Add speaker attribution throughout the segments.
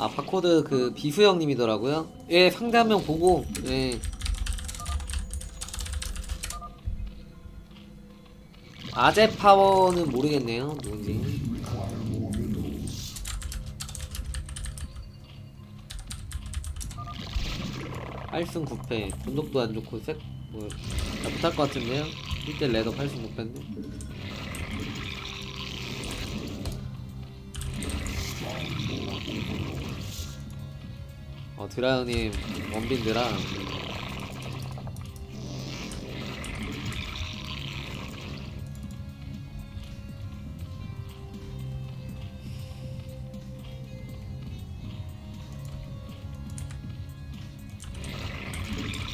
Speaker 1: 아 바코드 그 비수 형님이더라고요. 예 상대 한 명 보고 예. 아제 파워는 모르겠네요 누군지. 8승 9패 분독도 안 좋고 색 뭐, 나 못할 것 같은데요? 1대 레더 8승 9패인데 드라우님 원빈 드라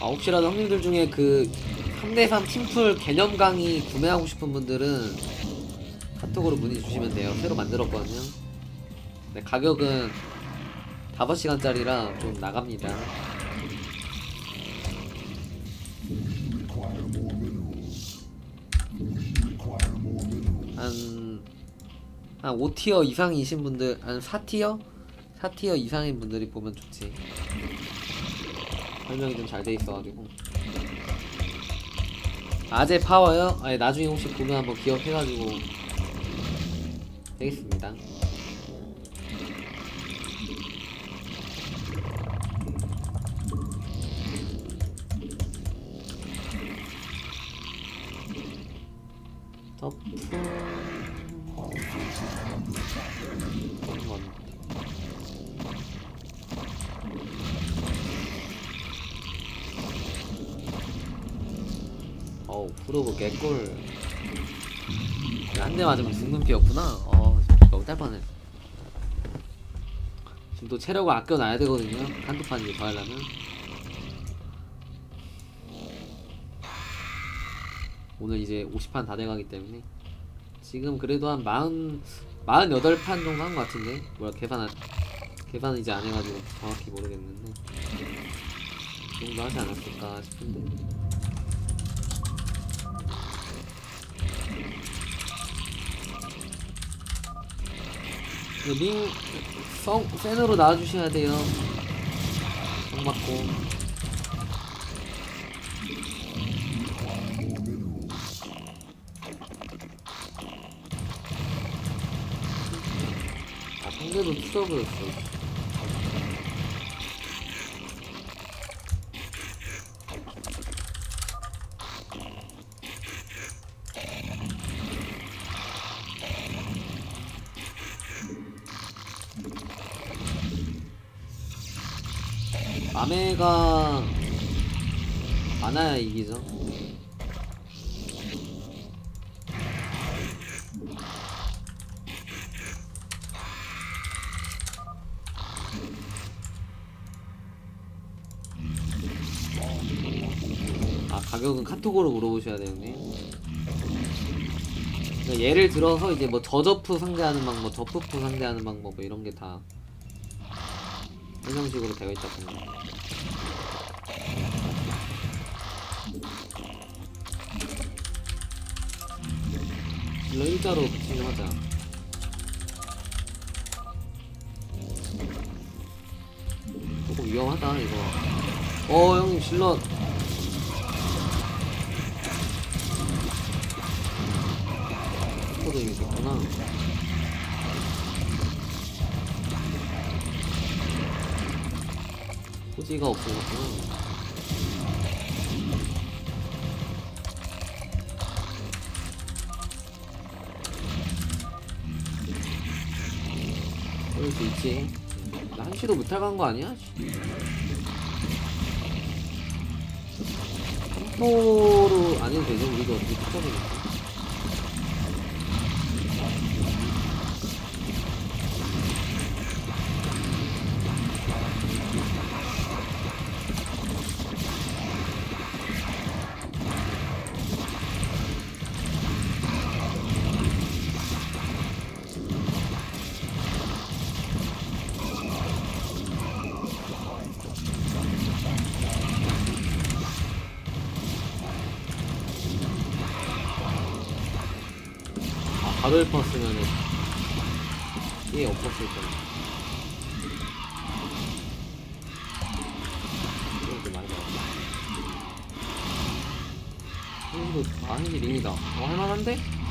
Speaker 1: 아, 혹시라도 형님들 중에 그 3대3 팀플 개념 강의 구매하고 싶은 분들은 카톡으로 문의 주시면 돼요. 새로 만들었거든요. 네, 가격은 5시간짜리라 좀 나갑니다. 한, 한 5티어 이상이신 분들, 한 4티어? 4티어 이상인 분들이 보면 좋지. 설명이 좀 잘 돼 있어가지고 아재 파워요? 아니 나중에 혹시 보면 한번 기억해가지고 되겠습니다 한번 어우 프로브 개꿀. 한 대 맞으면 죽는 피였구나. 어 너무 짧아네. 지금 또 체력을 아껴놔야 되거든요. 한두 판 이제 더 하려면 오늘 이제 50판 다 돼가기 때문에 지금 그래도 한 40, 48판 정도 한 것 같은데 뭐야 계산 안, 계산은 이제 안 해가지고 정확히 모르겠는데 그 정도 하지 않았을까 싶은데 그 링, 성, 센으로 나와주셔야 돼요. 성 맞고. 아, 투석을했어. 아메가 많아야 이기죠. 아 가격은 카톡으로 물어보셔야 되는데. 그러니까 예를 들어서 이제 뭐 저저프 상대하는 방법, 저프프 상대하는 방법 뭐 이런 게다 설명식으로 되어 있다 보니. 일로 일자로 진행하자 조금 위험하다 이거 어 형님 질럿 됐구나 호지가 없어졌구나 그럴 수 있지. 나 한시도 못할 간거 아니야? 한포로 안 해도 되죠? 우리도 어떻게 특정이니까. 없었을 거야. 이거 많이
Speaker 2: 잡았다. 이거 41링이다. 어, 할만한데?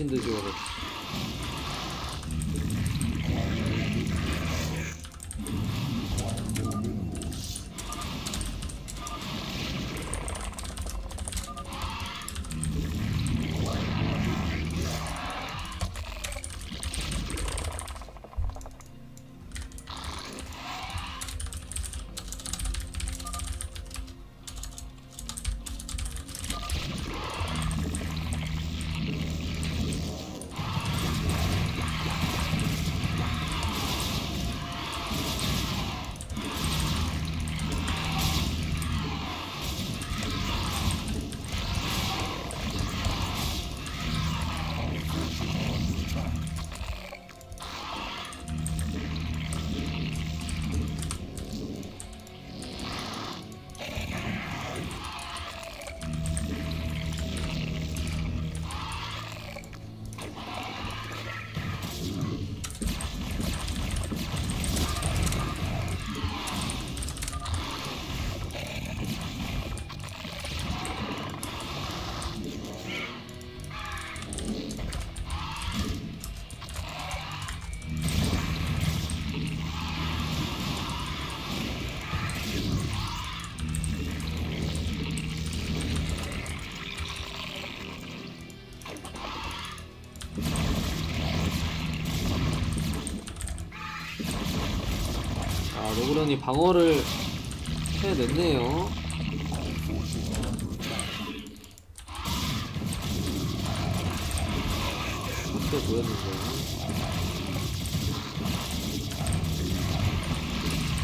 Speaker 2: 어미 로그런이 방어를 해냈네요. 어떻게 보였는데?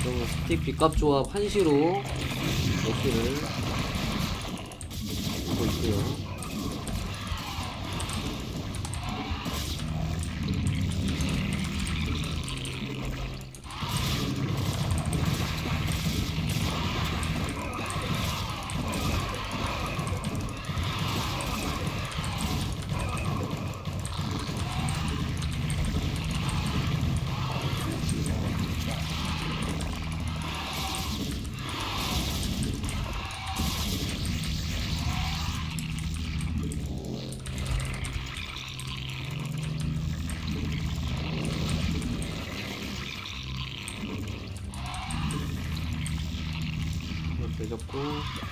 Speaker 2: 그러면 스틱 빗값 조합 한시로 몇시를 하고 있고요. 이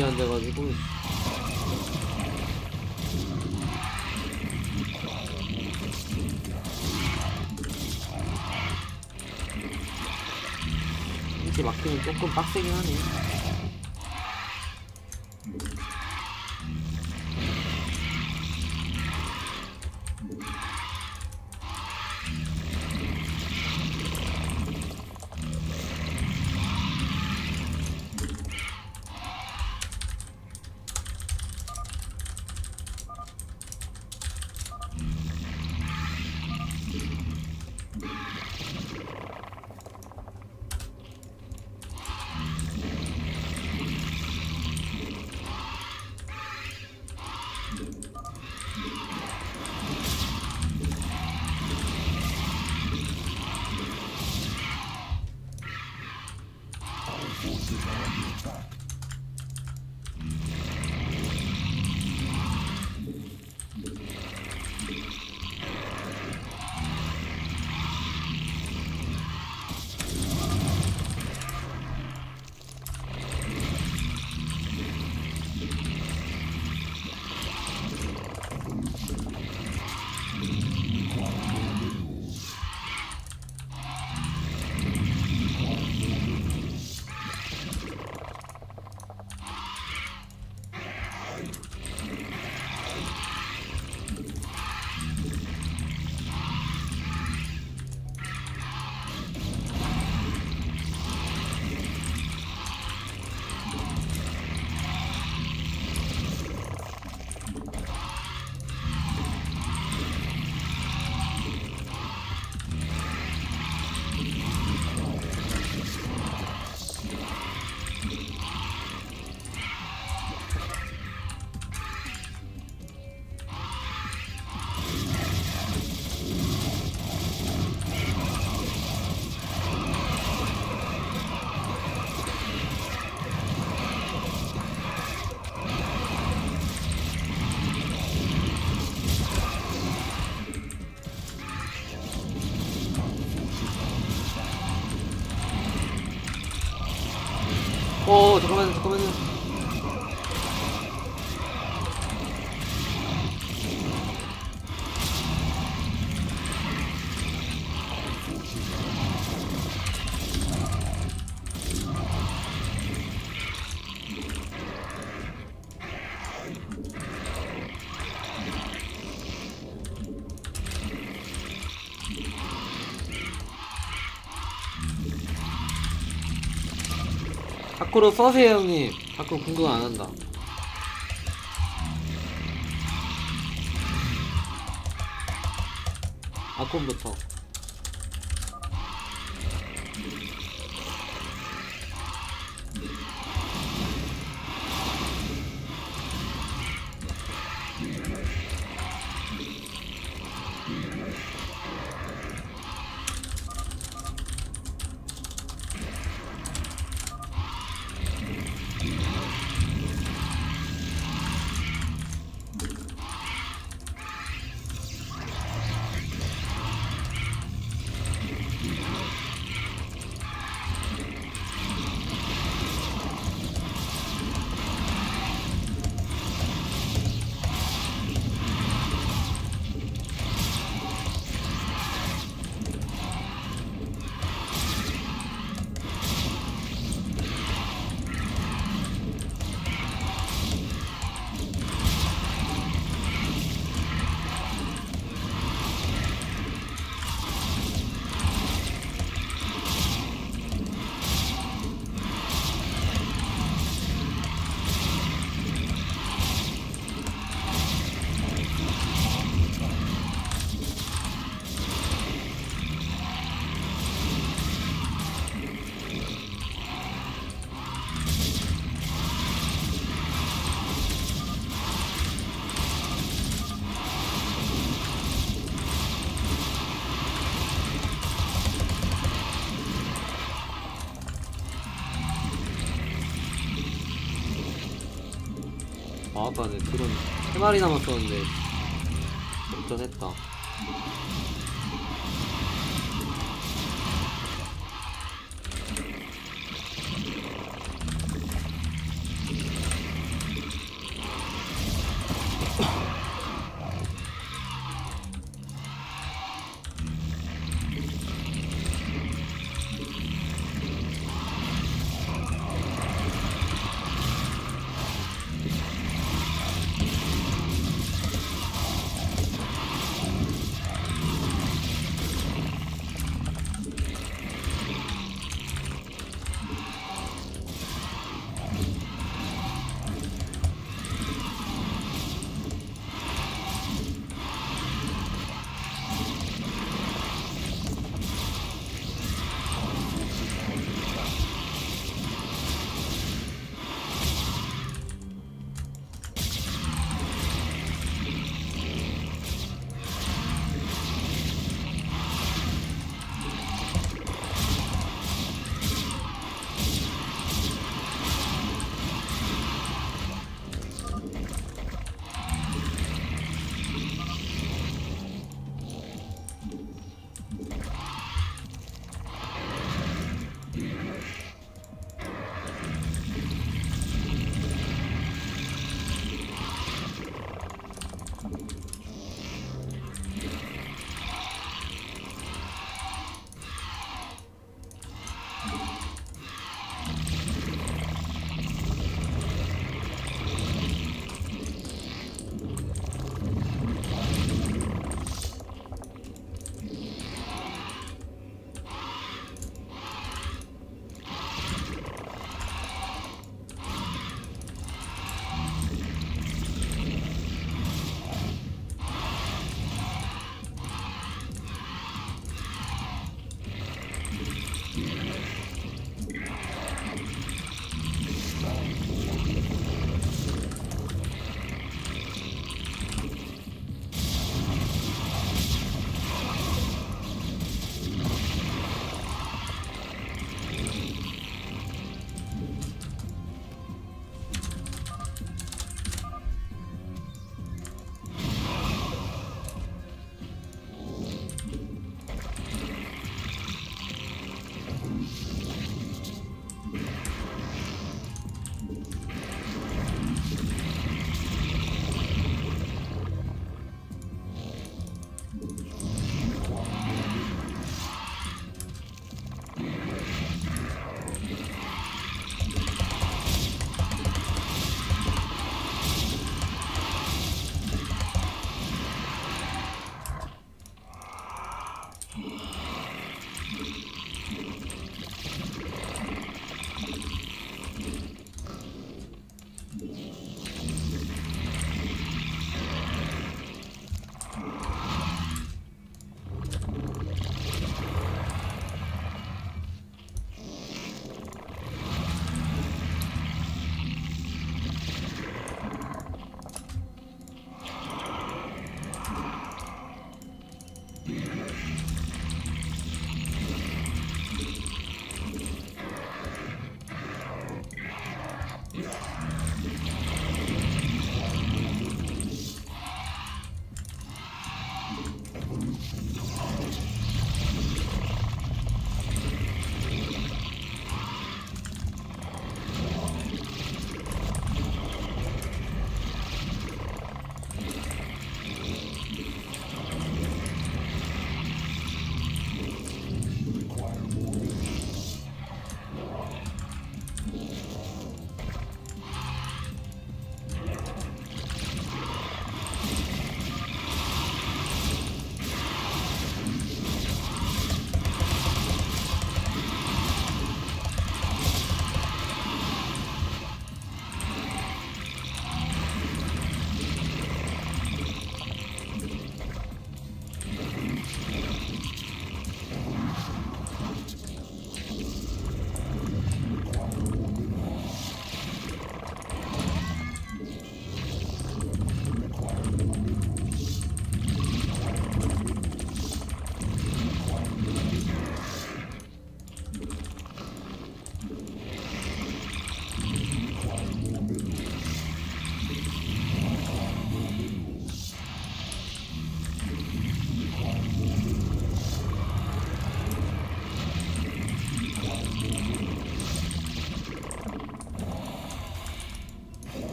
Speaker 2: 방업이 안 돼가지고. 이렇게 막히면 조금 빡세긴 하네 밖으로 써세요 형님. 밖으로 공격 안 한다. 아콘부터 아 아까 내 드론 3마리 남았었는데 역전했다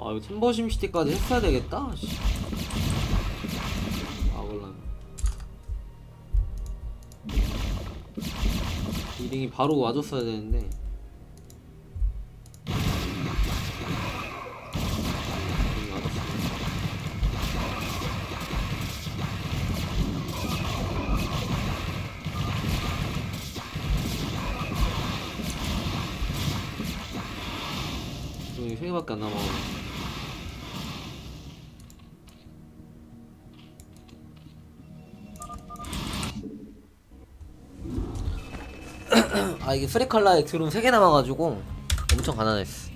Speaker 1: 아 이거 챔버심 시티까지 했어야 되겠다. 씨. 아 몰라. 리딩이 바로 와줬어야 되는데. 이게 프리칼라에 드론 3개 남아가지고 엄청 가난했어